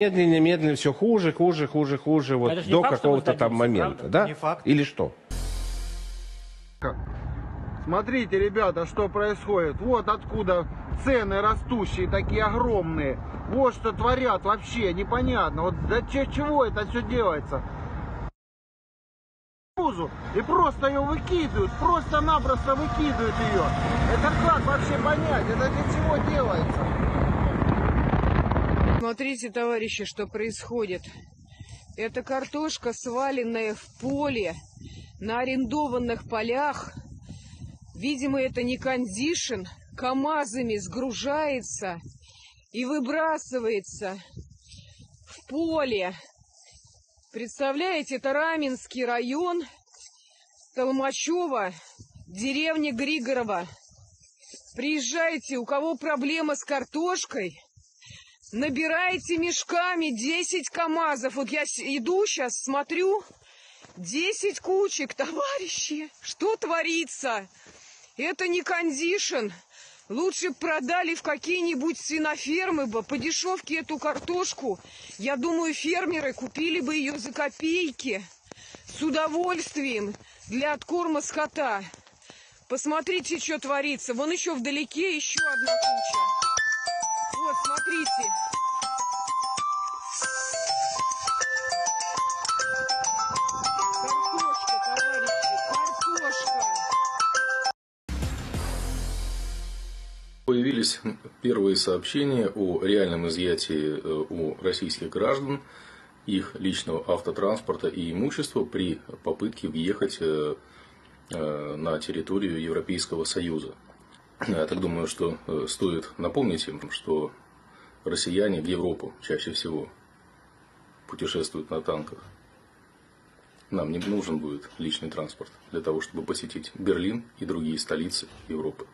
Медленно, медленно, все хуже, хуже, хуже, хуже, вот Это до какого-то там момента, правда? да? Не факт. Или что? Смотрите, ребята, что происходит. Вот откуда цены растущие, такие огромные. Вот что творят вообще, непонятно. Вот для че- чего это все делается? И просто ее выкидывают, просто-напросто выкидывают ее. Это как вообще понять? Это для чего делается? Смотрите, товарищи, что происходит. Это картошка, сваленная в поле, на арендованных полях. Видимо, это не кондишн. КАМАЗами сгружается и выбрасывается в поле. Представляете, это Раменский район, Толмачева, деревня Григорова. Приезжайте, у кого проблема с картошкой, Набирайте мешками 10 КАМАЗов. Вот я иду сейчас, смотрю, 10 кучек, товарищи. Что творится? Это не кондишн. Лучше продали в какие-нибудь свинофермы бы по дешевке эту картошку. Я думаю, фермеры купили бы ее за копейки. С удовольствием для откорма скота. Посмотрите, что творится. Вон еще вдалеке еще одна куча. Смотрите. Появились первые сообщения о реальном изъятии э, у российских граждан их личного автотранспорта и имущества при попытке въехать э, э, на территорию Европейского Союза. Я так думаю, что э, стоит напомнить им, что россияне в Европу чаще всего путешествуют на танках. Нам не нужен будет личный транспорт для того, чтобы посетить Берлин и другие столицы Европы.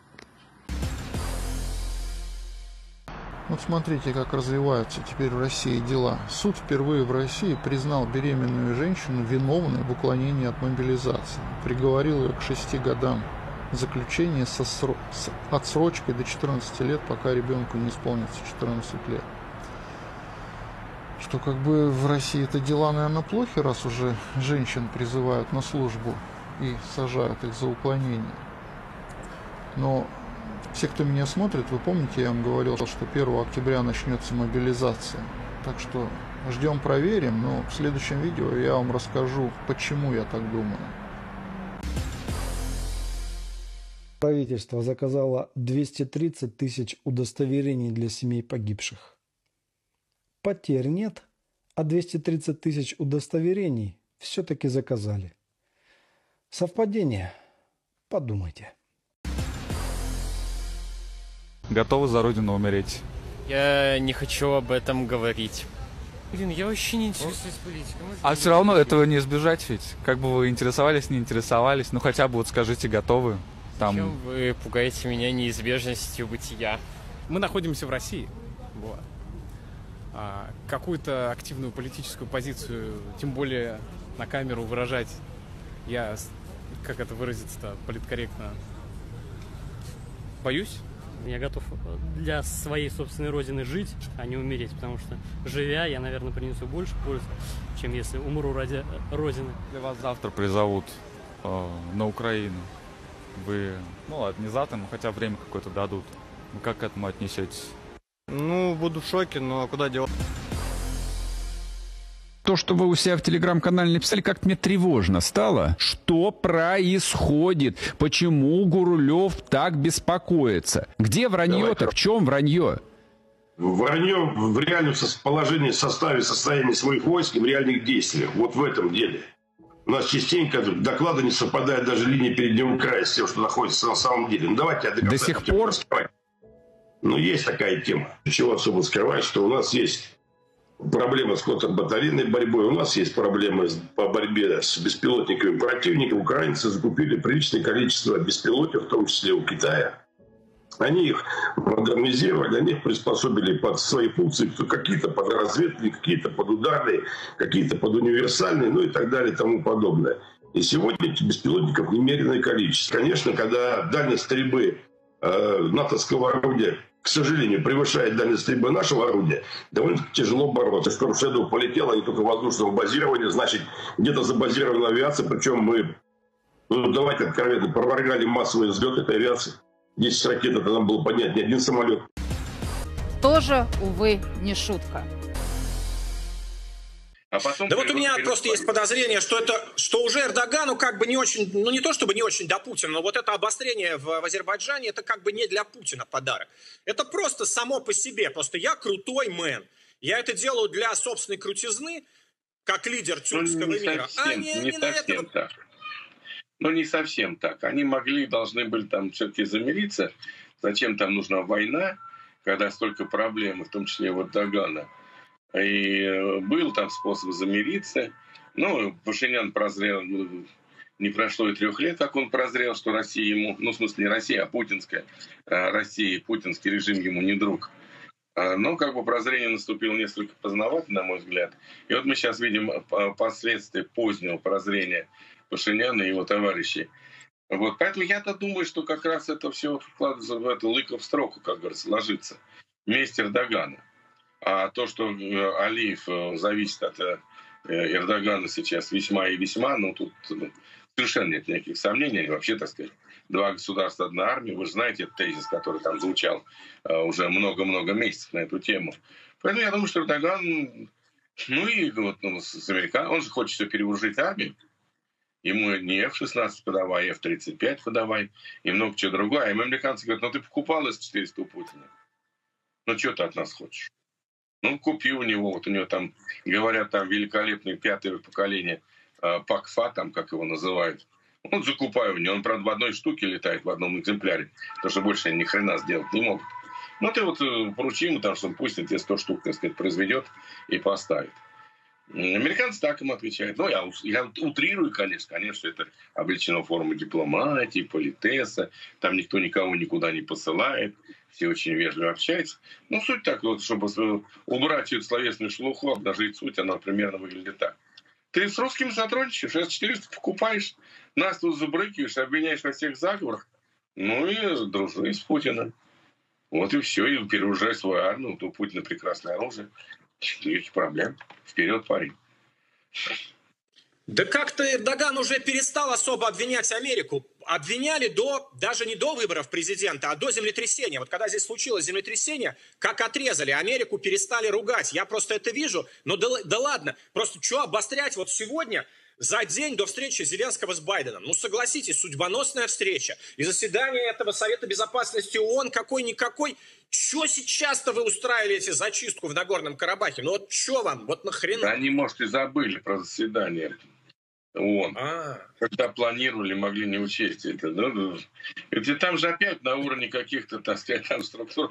Вот смотрите, как развиваются теперь в России дела. Суд впервые в России признал беременную женщину виновной в уклонении от мобилизации. Приговорил ее к шести годам заключения со сро- с отсрочкой до 14 лет, пока ребенку не исполнится 14 лет. Что как бы в России это дела, наверное, плохи, раз уже женщин призывают на службу и сажают их за уклонение. Но все, кто меня смотрит, вы помните, я вам говорил, что 1 октября начнется мобилизация. Так что ждем, проверим, но в следующем видео я вам расскажу, почему я так думаю. Правительство заказало 230 тысяч удостоверений для семей погибших. Потерь нет, а 230 тысяч удостоверений все-таки заказали. Совпадение? Подумайте. Готовы за родину умереть? Я не хочу об этом говорить. Блин, я вообще не интересуюсь политикой. Может, А все равно этого не избежать ведь. Как бы вы интересовались, не интересовались, ну хотя бы вот скажите, готовы. Там Чем вы пугаете меня неизбежностью бытия? Мы находимся в России. Вот. А, какую-то активную политическую позицию, тем более на камеру выражать, я, как это выразиться-то, политкорректно, боюсь. Я готов для своей собственной родины жить, а не умереть, потому что живя, я, наверное, принесу больше пользы, чем если умру ради э, родины. Если вас завтра призовут э, на Украину, вы, ну ладно, не завтра, но хотя время какое-то дадут. Вы как к этому отнесетесь? Ну, буду в шоке, но куда делать? То, что вы у себя в телеграм-канале написали, как мне тревожно стало. Что происходит? Почему Гурулев так беспокоится? Где вранье-то? В чем вранье? Вранье в реальном положении, составе, состоянии своих войск и в реальных действиях. Вот в этом деле. У нас частенько доклады не совпадают даже линии переднего края с тем, что находится на самом деле. Ну давайте я До сих пор? Ну есть такая тема. Чего особо скрывать, что у нас есть проблемы с контрбатарейной борьбой, у нас есть проблемы по борьбе с беспилотниками противника. Украинцы закупили приличное количество беспилотников, в том числе у Китая. Они их модернизировали, они их приспособили под свои функции, какие-то под разведки, какие-то под ударные, какие-то под универсальные, ну и так далее и тому подобное. И сегодня беспилотников немеренное количество. Конечно, когда дальность стрельбы э, натовского орудия к сожалению, превышает дальность стрельбы нашего орудия, довольно тяжело бороться. Storm Shadow полетела не только воздушного базирования, значит, где-то забазирована авиация, причем мы, ну, давайте откровенно, проворгали массовый взлет этой авиации. 10 ракет, это нам было поднять не один самолет. Тоже, увы, не шутка. А потом да вот у меня просто есть подозрение, что это, что уже Эрдогану как бы не очень, ну не то чтобы не очень до Путина, но вот это обострение в, в Азербайджане, это как бы не для Путина подарок. Это просто само по себе, просто я крутой мэн. Я это делаю для собственной крутизны, как лидер тюркского ну, не мира. Совсем, а не, не, не совсем этого... так. Ну, не совсем так. Они могли, должны были там все-таки замириться. Зачем там нужна война, когда столько проблем, в том числе вот Дагана. И э, был там способ замириться. Ну, Пашинян прозрел, ну, не прошло и трех лет, как он прозрел, что Россия ему, ну, в смысле не Россия, а путинская а Россия, путинский режим ему не друг. А, но как бы прозрение наступило несколько поздновато, на мой взгляд. И вот мы сейчас видим последствия позднего прозрения Пашиняна и его товарищей. Вот, поэтому я-то думаю, что как раз это все вкладывается в эту лыко строку, как говорится, ложится. Вместе Эрдогана. А то, что э, Алиев э, зависит от э, Эрдогана сейчас весьма и весьма, ну тут ну, совершенно нет никаких сомнений. Вообще, так сказать, два государства, одна армия. Вы же знаете этот тезис, который там звучал уже много-много месяцев на эту тему. Поэтому я думаю, что Эрдоган, ну и вот ну, с американ, он же хочет все перевооружить армию. Ему не F-16 подавай, F-35 подавай и много чего другое. А им американцы говорят, ну ты покупал С-400 у Путина. Ну что ты от нас хочешь? Ну, купи у него, вот у него там, говорят, там великолепное пятое поколение э, ПАКФА, там, как его называют. Вот закупаю у него, он, правда, в одной штуке летает, в одном экземпляре, потому что больше ни хрена сделать не могут. Ну, ты вот э, поручи ему, там, что пусть эти 100 штук, так сказать, произведет и поставит. Американцы так им отвечают. Ну, я, я утрирую, конечно. Конечно, это облечено формой дипломатии, политеса. Там никто никого никуда не посылает. Все очень вежливо общаются. Ну, суть так, вот, чтобы убрать эту словесную шелуху, обнажить суть, она примерно выглядит так. Ты с русскими сотрудничаешь, С-400 покупаешь, нас тут забрыкиваешь, обвиняешь во всех заговорах. Ну и дружи с Путиным. Вот и все, и переужай свою армию. У Путина прекрасное оружие. Никаких проблем. Вперед, парень. Да как-то Эрдоган уже перестал особо обвинять Америку. Обвиняли до, даже не до выборов президента, а до землетрясения. Вот когда здесь случилось землетрясение, как отрезали, Америку перестали ругать. Я просто это вижу. Но да, да ладно, просто что обострять вот сегодня за день до встречи Зеленского с Байденом. Ну, согласитесь, судьбоносная встреча. И заседание этого Совета Безопасности ООН какой-никакой. Что сейчас-то вы устраиваете зачистку в Нагорном Карабахе? Ну вот что вам? Вот нахрена? Они, может, и забыли про заседание. ООН. А. Когда планировали, могли не учесть это. Ну, это там же опять на уровне каких-то, так сказать, там структур,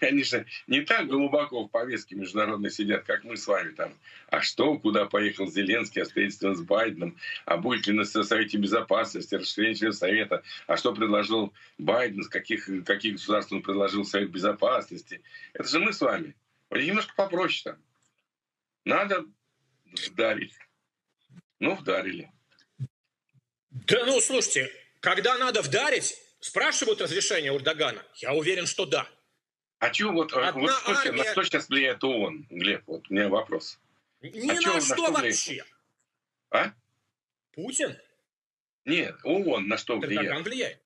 они же не так глубоко в повестке международной сидят, как мы с вами там. А что, куда поехал Зеленский, а встретиться с Байденом, а будет ли на Совете Безопасности, расширение Совета, а что предложил Байден, с каких, каких государств он предложил Совет Безопасности. Это же мы с вами. Немножко попроще там. Надо вдарить. Ну, вдарили. Да ну, слушайте, когда надо вдарить, спрашивают разрешение у Эрдогана? Я уверен, что да. А что вот, Одна вот слушайте, армия... на что сейчас влияет ООН, Глеб? Вот у меня вопрос. Ни а на что, что вообще. А? Путин? Нет, ООН на что влияет? Эрдоган влияет.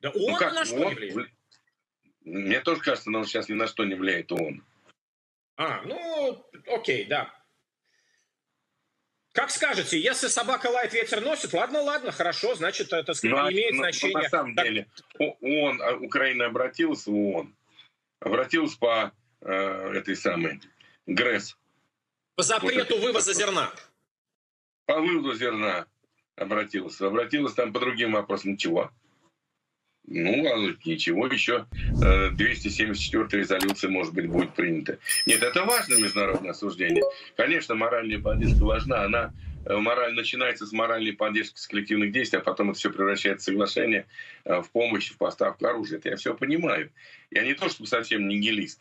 Да ООН ну, как? на что ООН... влияет? Мне тоже кажется, но сейчас ни на что не влияет ООН. А, ну, окей, да. Как скажете, если собака лает, ветер носит, ладно, ладно, хорошо, значит, это сказать, ну, а имеет ну, значение. Ну, на самом так... деле, ООН, а, Украина обратилась в ООН, обратилась по э, этой самой ГРЭС. По запрету вот вывоза зерна. По вывозу зерна обратилась. Обратилась там по другим вопросам. Ничего. Ну, а ничего, еще 274 э, резолюция, может быть, будет принята. Нет, это важно, международное осуждение. Конечно, моральная поддержка важна. Она э, мораль начинается с моральной поддержки, с коллективных действий, а потом это все превращается в соглашение, э, в помощь, в поставку оружия. Это я все понимаю. Я не то, чтобы совсем нигилист.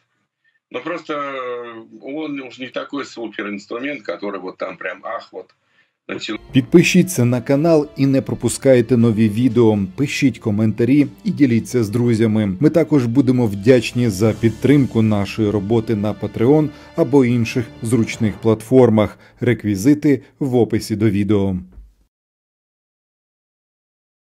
Но просто он уж не такой суперинструмент, который вот там прям, ах, вот Підпишіться на канал і не пропускайте нові відео. Пишіть коментарі і діліться з друзями. Ми також будемо вдячні за підтримку нашої роботи на Patreon або інших зручних платформах. Реквізити в описі до відео.